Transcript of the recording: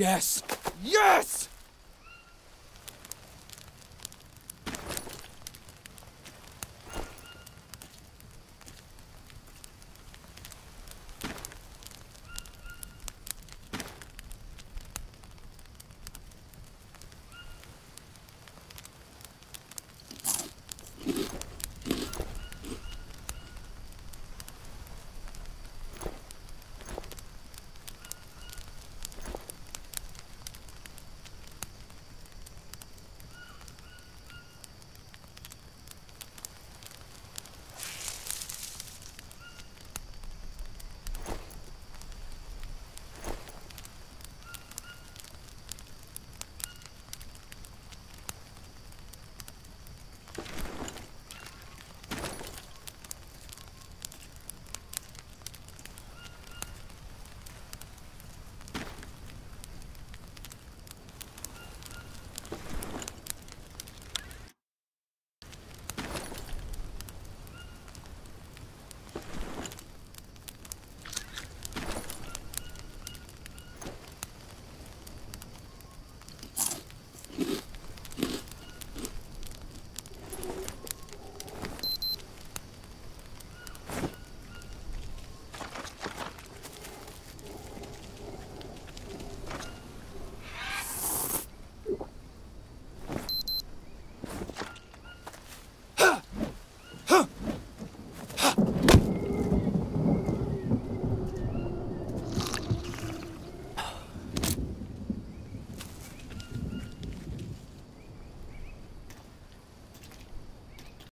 Yes! Yes!